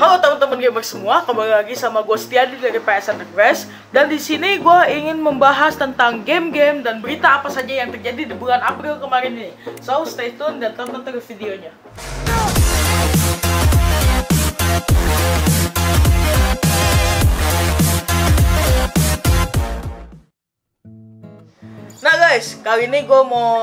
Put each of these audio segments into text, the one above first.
Halo teman-teman gamer semua, kembali lagi sama gue Setiadi dari PSN Request. Dan di sini gue ingin membahas tentang game-game dan berita apa saja yang terjadi di bulan April kemarin ini. So stay tune dan tonton terus videonya guys, kali ini gue mau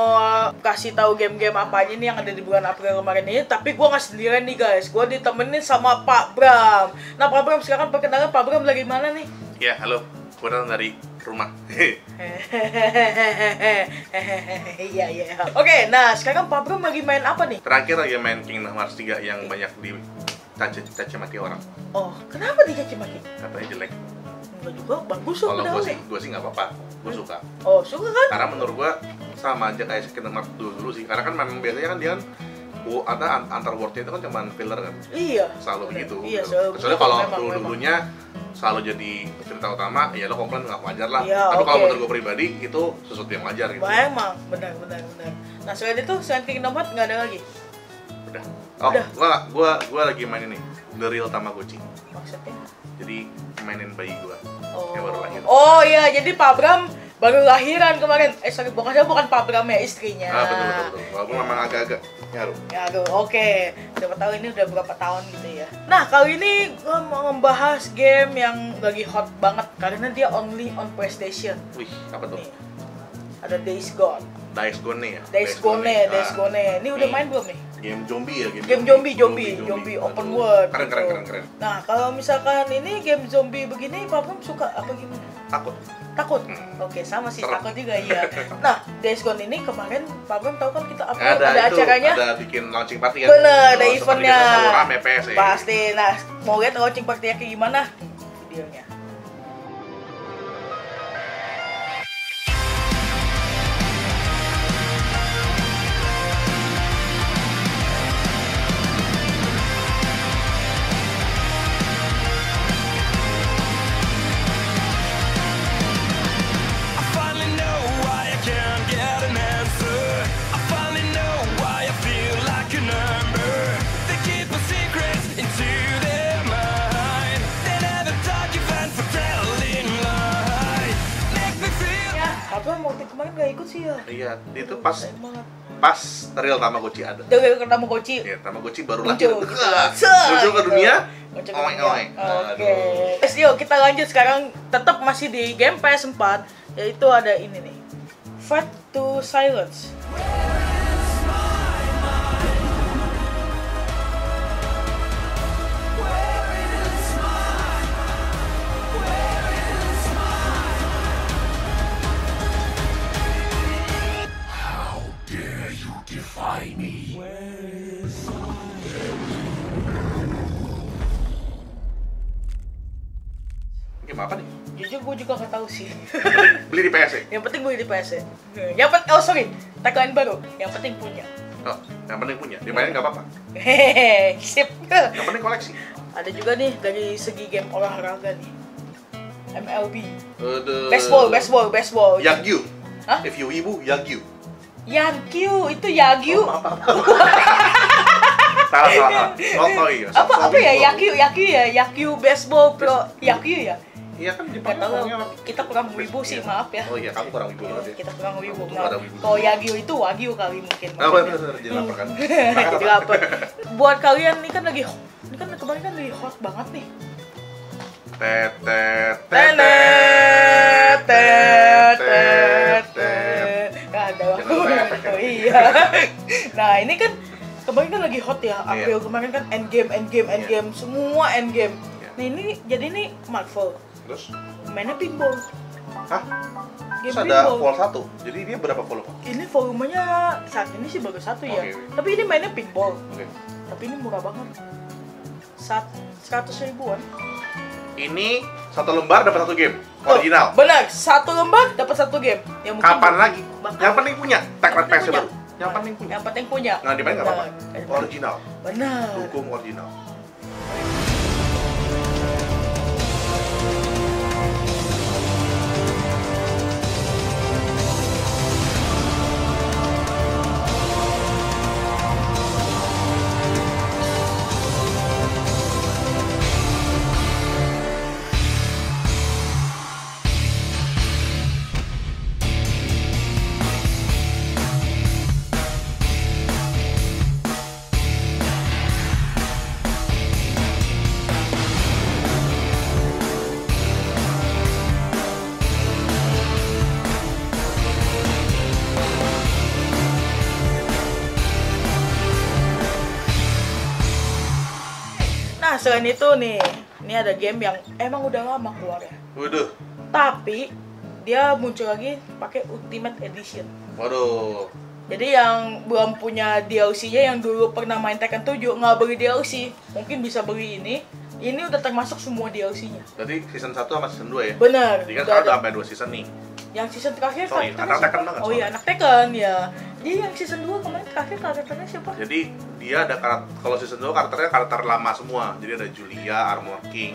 kasih tahu game-game apa aja nih yang ada di bulan April kemarin ini. Tapi gue nggak sendirian nih guys, gue ditemenin sama Pak Bram. Nah Pak Bram sekarang perkenalan Pak Bram lagi mana nih? Ya, halo. Gue datang dari rumah. Iya iya. Oke, nah sekarang Pak Bram lagi main apa nih? Terakhir lagi main Kingdom Hearts 3 yang banyak di caci caci maki orang. Oh, kenapa dicaci maki? Katanya jelek. Enggak juga, bagus kok Kalau gue sih, gue sih nggak apa-apa. Gue suka. Oh, suka kan? Karena menurut gue sama aja kayak Kingdom Hearts dulu dulu sih. Karena kan memang biasanya kan dia kan ada an- antar wordnya itu kan cuma filler kan. Iya. Selalu begitu. Iya, gitu. selalu Kecuali begitu, kalau dulu dulunya selalu jadi cerita utama, ya lo komplain nggak wajar lah. Iya, Tapi kalau oke. menurut gue pribadi itu sesuatu yang wajar gitu. Wah, emang benar benar benar. Nah, selain itu selain Kingdom Hearts nggak ada lagi. Udah. Oh, Udah. gua gua gua lagi main ini. The Real Tamagotchi. Maksudnya? Jadi mainin bayi gua. Oh. Yang baru lahir. Oh iya, jadi Pak Bram baru lahiran kemarin. Eh sorry, saya bukan Pak Bram ya istrinya. Ah, betul betul betul. Walaupun memang agak-agak nyaru. Ya aduh, oke. Siapa tahu ini udah berapa tahun gitu ya. Nah, kali ini gue mau membahas game yang lagi hot banget karena dia only on PlayStation. Wih, apa tuh? Nih. Ada Days Gone. Dice Gone ya? Days Gone, Days Ah, Gone. Ini udah Nih. main belum nih? Game zombie ya, game, Game zombie, zombie, zombie, open Aduh. world. Keren keren gitu. keren keren. Nah, kalau misalkan ini game zombie begini, Pak suka apa gimana? Takut. Takut? Hmm. Oke, sama sih, takut juga iya. Nah, Days Gone ini kemarin Pak tahu kan kita upload Ada, ada, itu, acaranya. ada bikin launching party kan? Bener, ada eventnya. rame PS ya. Pasti. Nah, mau lihat launching party kayak gimana? Videonya. Gak ikut sih ya. Iya, itu pas pas Real Tamagotchi ada. Dari ketemu Koci. Ya, Tamagotchi baru lahir. gitu. Set, Muncul ke gitu. dunia. Ke Oeng dunia. oeng. Oke. Guys, yuk kita lanjut sekarang tetap masih di game PS4 yaitu ada ini nih. Fight to Silence. Sih. Beli di PS ya? Yang penting beli di PS. Yang penting oh sorry, tagline baru. Yang penting punya. Oh, yang penting punya. Dimainin nggak apa-apa. Hehehe, sip. Yang penting koleksi. Ada juga nih dari segi game olahraga nih. MLB. Aduh. Baseball, baseball, baseball. Yagyu. Hah? If you ibu, Yagyu. Yankyu, itu Yagyu. Oh, maaf, maaf. salah, salah, salah. Sotoy ya. apa apa ya. Yakyu Yakyu ya Yakyu baseball pro Yakyu ya Iya kan Jepang ngomongnya kita kurang wibu sih Iya. maaf ya Oh iya, kamu kurang ibu berarti. kita kurang wibu nah, wibu. kalau Yagyu itu Wagyu kali mungkin Oh, bener, bener, jadi lapar kan. jadi lapar buat kalian ini kan lagi ini kan kemarin kan lagi hot banget nih Tet, tet, tet, tenet tet, tet tet, tet tet. Nggak ada Jangan waktu lupa efek gitu ya. iya nah ini kan kemarin kan lagi hot ya Iya. April kemarin kan endgame endgame Iya. endgame semua endgame Iya. nah ini jadi ini Marvel Terus? mainnya pinball Hah? game Terus ada pinball vol satu. Jadi dia berapa vol? Pak? ini volumenya saat ini sih baru satu ya Oke, oke. tapi ini mainnya pinball Oke. tapi ini murah banget Sat, 100 ribuan Ini satu lembar dapat satu game. Oh, Original. benar satu lembar dapat satu game yang mungkin Kapan lagi? Bakal. Yang penting punya. Penting PS. Yang penting punya. yang penting punya Nah, dimain nggak apa-apa. Original. benar Dukung original. Selain itu nih, ini ada game yang emang udah lama keluar ya. Waduh, Tapi dia muncul lagi pakai Ultimate Edition. waduh. Jadi yang belum punya DLC-nya yang dulu pernah main Tekken 7 nggak beli DLC, mungkin bisa beli ini. Ini udah termasuk semua DLC-nya. Berarti season 1 sama season 2 ya? Bener. Jadi kan sekarang udah ada. sampai 2 season nih. Yang season terakhir Sorry, karakternya anak? Tekken banget Oh iya, anak Tekken ya. Jadi yang season 2 kemarin terakhir karakternya siapa? Jadi dia ada karakter kalau season 2 karakternya karakter lama semua. Jadi ada Julia, Armor King.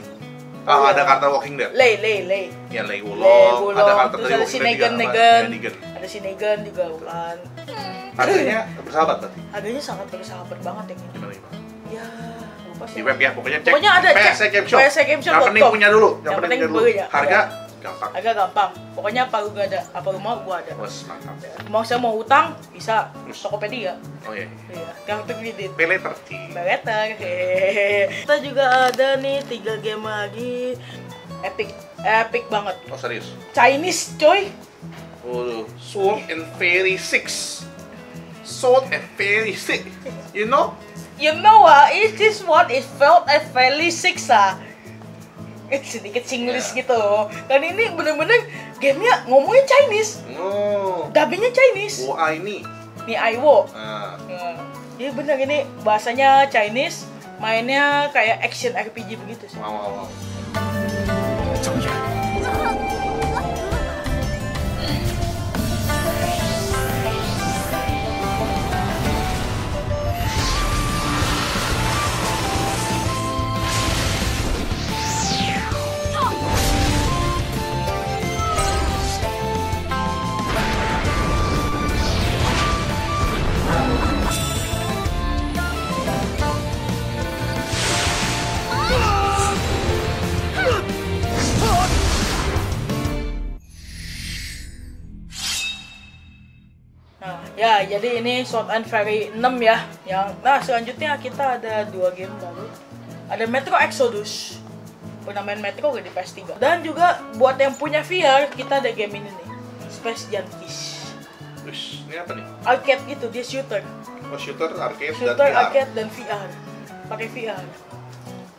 Ah, Oh, iya. ada karakter Walking Dead. Lei, Lei, Lei. Ya Lei Wulong, ada karakter terus dari ada si Walking Dead juga, Negan, apa? Negan. Negan. Ada si Negan juga kan. Harganya bersahabat berarti. Harganya sangat bersahabat banget yang ini. Gimana gimana? Ya, lupa sih. Di web ya, pokoknya cek. Pokoknya ada, cek. PSC Game Shop. Yang penting punya dulu, yang, penting punya dulu. Harga. Gampang. Agak gampang. Pokoknya apa lu gak ada, apa lu mau gua ada. Bos, mantap. Mau saya mau utang bisa Tokopedia. Oh iya. Iya, kartu kredit. Terci. Better. Hehehe. Kita juga ada nih tiga game lagi. Epic, epic banget. Oh serius. Chinese coy. Waduh, Sword and Fairy 6. Sword and Fairy 6. You know? You know ah, is this what is felt as fairly six ah? Sedikit Singlish Yeah. gitu. Dan ini bener-bener gamenya ngomongnya Chinese, Oh. dubbingnya Chinese. Wah ini. Nih Aiwo. Nah, Hmm. Iya bener ini bahasanya Chinese, mainnya kayak action RPG begitu sih. wow, wow, wow. Jadi ini Sword and Fairy 6 ya. Yang nah selanjutnya kita ada dua game baru. Ada Metro Exodus. Pernah main Metro gak di PS3? Dan juga buat yang punya VR, kita ada game ini nih. Space Kiss. Wish, ini apa nih? Arcade gitu, dia shooter. Oh, shooter, arcade, Shooter, dan VR. arcade, dan VR. Pakai VR.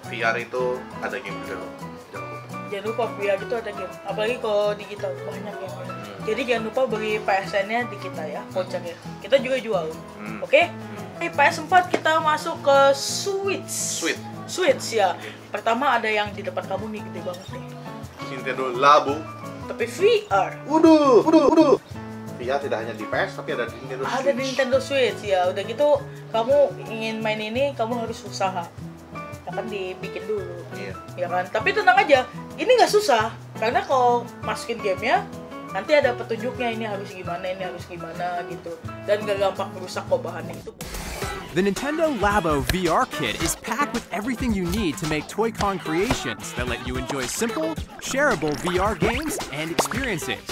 VR itu ada game juga. Jangan lupa. Jangan lupa VR itu ada game. Apalagi kalau digital banyak game. Jadi jangan lupa beli PSN-nya di kita ya, vouchernya. Kita juga jual. Hmm. Oke? Eh, PS4 kita masuk ke Switch. Sweet. Switch ya. Pertama ada yang di depan kamu nih gede banget nih. Nintendo Labo. Tapi VR. Waduh, waduh, waduh. VR tidak hanya di PS, tapi ada di Nintendo Ada di Nintendo Switch ya. Udah gitu kamu ingin main ini kamu harus usaha. Ya kan dibikin dulu. Iya. Ya kan? Tapi tenang aja. Ini nggak susah. Karena kalau masukin gamenya nanti ada petunjuknya ini harus gimana, ini harus gimana gitu. Dan gak gampang merusak kok bahannya itu. The Nintendo Labo VR Kit is packed with everything you need to make Toy-Con creations that let you enjoy simple, shareable VR games and experiences.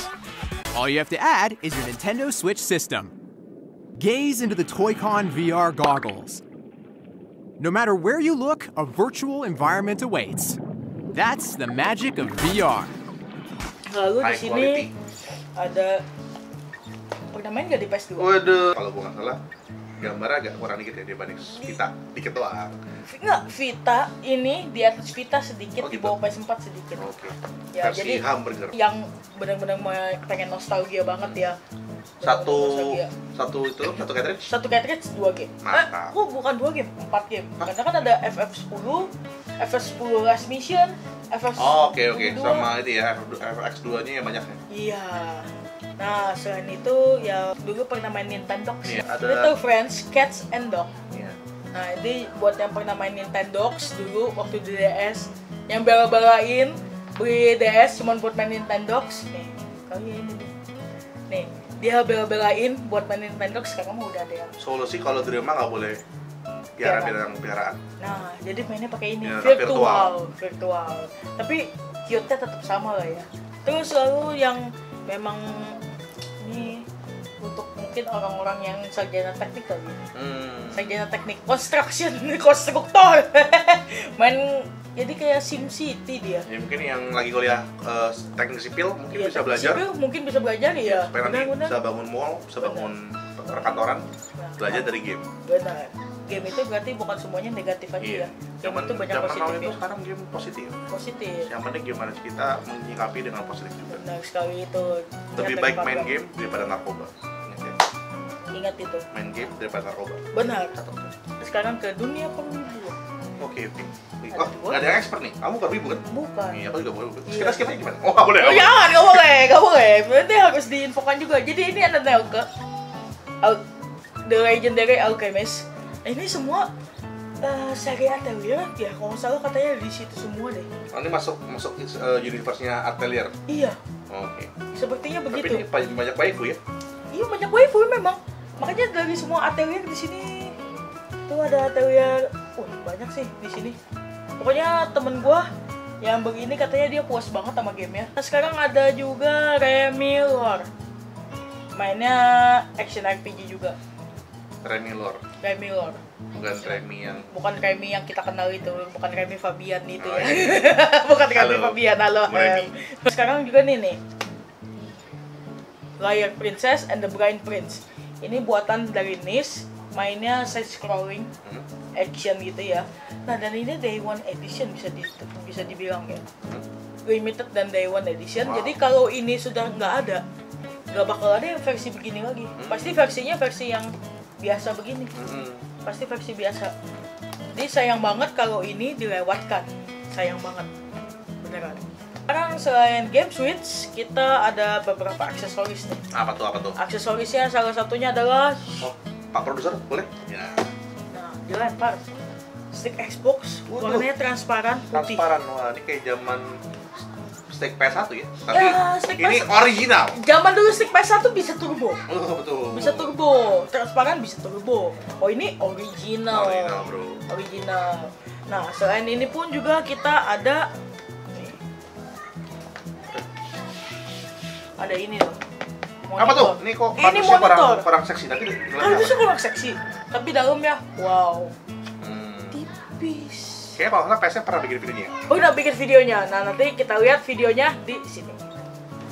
All you have to add is your Nintendo Switch system. Gaze into the Toy-Con VR goggles. No matter where you look, a virtual environment awaits. That's the magic of VR. Lalu di High sini quality. Ada pernah main gak di PS2? Waduh. Kalau gua nggak salah, gambarnya agak kurang dikit ya dibanding Vita. Dikit doang. Nggak, Vita ini di atas Vita sedikit, Oh, di gitu. bawah PS4 sedikit. Oke. Ya, Versi jadi hamburger. yang benar-benar pengen nostalgia banget ya. Satu, satu itu, satu cartridge. Satu cartridge dua game. Mantap. Eh, kok bukan dua game, empat game. Karena kan ada FF10, FF10 Last Mission, FF Oh, oke oke. 2. Sama itu ya, FX2 nya yang banyak ya. Iya. Nah, selain itu ya dulu pernah main Nintendo. Iya, ada- Little Friends, Cats and Dog. Iya. Nah, ini buat yang pernah main Nintendo dulu waktu di DS yang bela-belain beli DS cuma buat main Nintendo nih kali ini nih. Dia bela-belain buat main Nintendo sekarang mah udah ada yang Solusi kalau di rumah nggak boleh piara piara piaraan. nah jadi mainnya pakai ini Ya, virtual virtual. tapi cute-nya tetap sama lah ya. Terus lalu yang memang ini untuk mungkin orang-orang yang sarjana teknik kali ya. Hmm. sarjana teknik construction konstruktor main jadi kayak Sim City dia Ya mungkin yang lagi kuliah eh, teknik sipil mungkin Iya, bisa belajar sipil mungkin bisa belajar ya supaya nanti benar-benar bisa bangun mall, bisa bangun perkantoran, belajar dari game. benar game itu berarti bukan semuanya negatif aja Iya. ya. Game Zaman itu banyak zaman positif itu ya. sekarang game positif. Positif. Yang penting gimana kita menyikapi dengan positif juga. Benar sekali itu. Lebih baik main Pablo. game daripada narkoba. Ingat ya, Ingat itu. main game daripada narkoba. Benar. Sekarang ke dunia pemilu. Oke oke. Oh, nggak ada yang expert nih. Kamu bukan wibu kan? Bukan. Iya, aku juga wibu. Terus Iya. kita skip aja gimana? Oh, nggak boleh. Oh, nggak boleh. jangan, gak boleh, gak boleh. Berarti harus diinfokan juga. Jadi ini ada Al- The Legendary Alchemist. Nah, ini semua eh, seri Atelier ya, kalau nggak salah katanya di situ semua deh. Oh, ini masuk masuk uh, universe-nya Atelier. Iya, Oke. sepertinya Tapi begitu. ini banyak, banyak waifu ya. Iya banyak waifu memang. Makanya dari semua atelier di sini tuh ada atelier, oh banyak sih di sini. Pokoknya temen gua yang begini katanya dia puas banget sama gamenya. Nah, sekarang ada juga Remilor. Mainnya action RPG juga. Remy Lore. Remilor. Bukan Remy yang Bukan Remy yang kita kenal itu, bukan Remy Fabian itu Oh, ya. iya. bukan Remy Halo. Fabian, halo. Remy. Em. Sekarang juga nih nih. Liar Princess and the Blind Prince. Ini buatan dari NIS, mainnya side scrolling Hmm? action gitu ya. Nah, dan ini Day One Edition bisa di, bisa dibilang ya. Hmm? Limited dan Day One Edition. Wow. Jadi kalau ini sudah nggak ada, nggak bakal ada yang versi begini lagi. Hmm. Pasti versinya versi yang biasa begini pasti versi biasa. Jadi sayang banget kalau ini dilewatkan. Sayang banget. Beneran. Sekarang selain game Switch, kita ada beberapa aksesoris nih. Apa tuh apa tuh? Aksesorisnya salah satunya adalah Oh, Pak produser boleh? Ya. nah, dilempar stick Xbox Waduh. warnanya transparan putih. Transparan. Wah, ini kayak zaman stick PS1 ya. Tapi Ya, stick ini PS1. original. Zaman dulu stick PS1 bisa turbo. Oh, betul. Bisa turbo, transparan bisa turbo. Oh, ini original. Original, Bro. original. Nah, selain ini pun juga kita ada ada ini loh. Apa tuh? Monitor. Ini kok Ini harusnya kurang monitor. kurang seksi tapi Harusnya kurang seksi, tapi dalamnya wow, Hmm. tipis. Kayaknya kalau nggak PS pernah bikin videonya. Oh, udah bikin videonya. Nah, nanti kita lihat videonya di sini.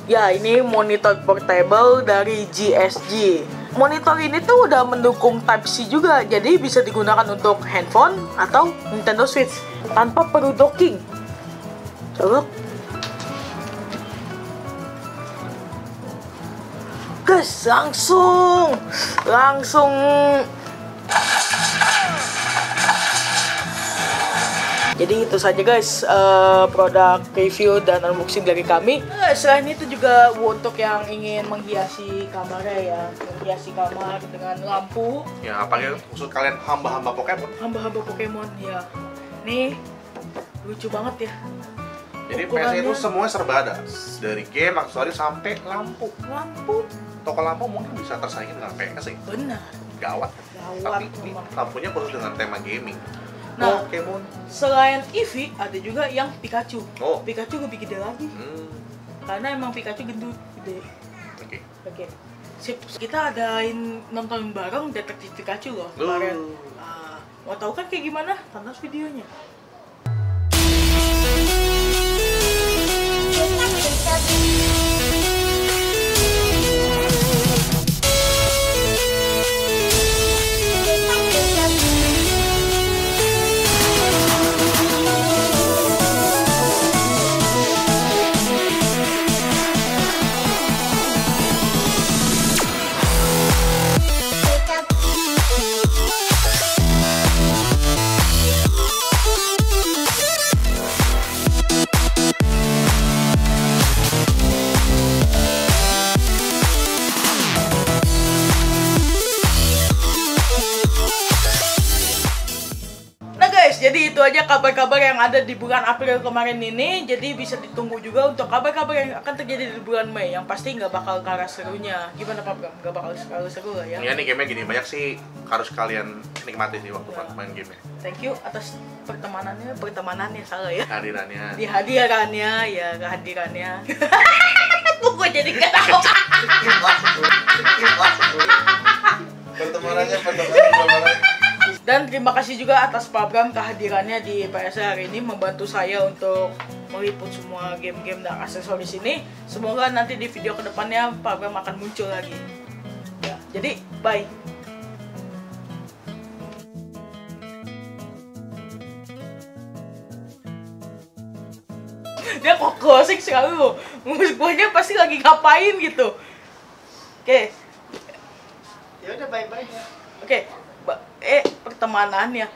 Ya, ini monitor portable dari GSG. Monitor ini tuh udah mendukung Type-C juga, jadi bisa digunakan untuk handphone atau Nintendo Switch tanpa perlu docking. Coba. Guys, langsung, langsung Jadi itu saja guys eh, produk review dan unboxing dari kami. Eh, selain itu juga untuk yang ingin menghiasi kamarnya ya, menghiasi kamar dengan lampu, Ya, apalagi khusus kalian hamba-hamba Pokemon. hamba-hamba Pokemon ya. Nih lucu banget ya. Jadi PS itu semua serba ada. Dari game, aksesoris sampai lampu. Lampu Toko lampu mungkin bisa tersaingin dengan PS sih. benar. Gawat. Gawat Tapi ini lampunya khusus dengan tema gaming. Nah. Pokemon. Selain Eevee ada juga yang Pikachu. Oh. Pikachu lebih gede lagi Hmm. karena emang Pikachu gendut gede. Oke. Oke. Sip, kita adain nonton bareng detektif Pikachu loh kemarin. Uh. Ah, mau tahu kan kayak gimana? Tonton videonya. Nah kabar-kabar yang ada di bulan April kemarin ini. Jadi bisa ditunggu juga untuk kabar-kabar yang akan terjadi di bulan Mei. Yang pasti nggak bakal kalah serunya. Gimana Pak Bram? Nggak bakal kalah seru lah ya. Ya nih gamenya gini banyak sih harus kalian nikmati sih waktu Ya. main gamenya. Thank you atas pertemanannya, pertemanannya salah ya. Kehadirannya. Di hadirannya, ya kehadirannya. Gue jadi nggak tahu? Pertemanannya, pertemanannya. Dan terima kasih juga atas program kehadirannya di PSR hari ini membantu saya untuk meliput semua game-game dan aksesoris sini. Semoga nanti di video ke depannya Pak Bram akan muncul lagi. Ya, jadi bye. dia kok closing loh. Mungkin gue nya pasti lagi ngapain gitu oke okay. ya udah bye bye oke okay eh pertemanannya